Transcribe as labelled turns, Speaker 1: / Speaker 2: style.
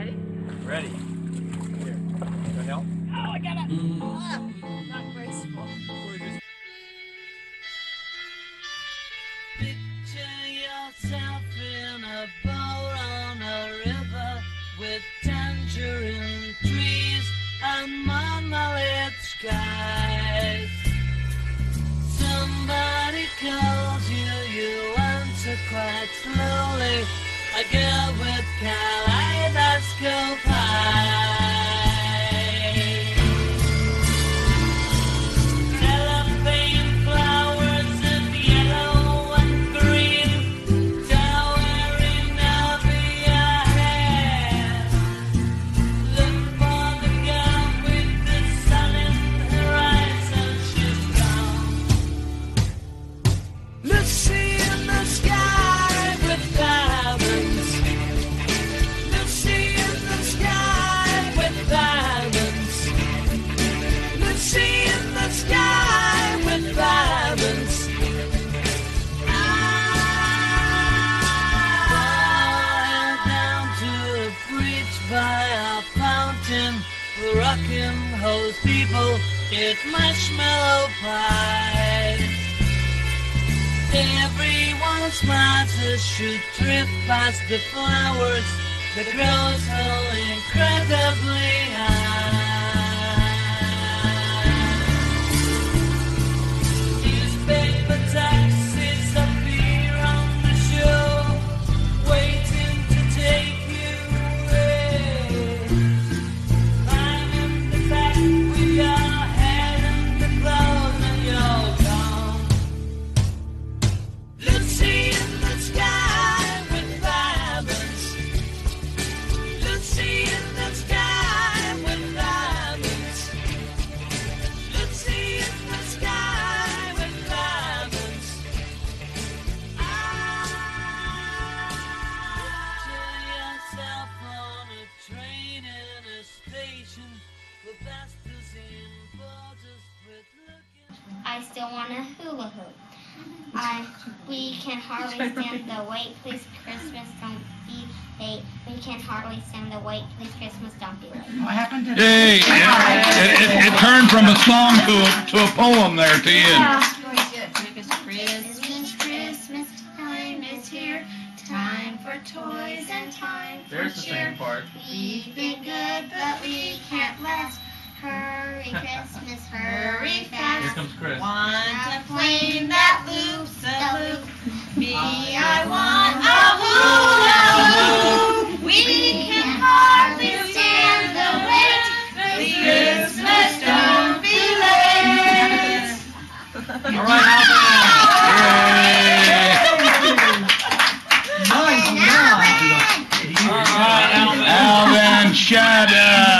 Speaker 1: Ready?
Speaker 2: Ready. Here. Can I help?
Speaker 1: Oh, I got it. Ah, not graceful.
Speaker 2: We're
Speaker 3: Picture yourself in a boat on a river with tangerine trees and monolith skies. Somebody calls you, you answer quite slowly. A girl with kaleidoscope rocking those people eat marshmallow pie. Everyone smiles as you drift past the flowers that grow so incredibly high.
Speaker 4: I still want a hula hoop. I uh, we can hardly stand the wait, please Christmas don't be late. We can hardly stand the wait, please Christmas don't be late.
Speaker 5: What happened to
Speaker 6: Hey, it, it, it turned from a song to a, to a poem there at the end.
Speaker 4: Christmas, Christmas time is here. Time for toys and time for
Speaker 2: There's the
Speaker 4: cheer.
Speaker 2: same part.
Speaker 4: We've been good, but we can't last. Hurry, Christmas, hurry
Speaker 2: Here comes Chris.
Speaker 3: Want
Speaker 4: A plane that loops the loop.
Speaker 3: Me,
Speaker 4: I want a hula hoop. We can hardly stand the wait. Christmas, don't be late.
Speaker 2: All right,
Speaker 6: Yay.
Speaker 5: My God.
Speaker 2: Alvin.
Speaker 6: Alvin, shut up.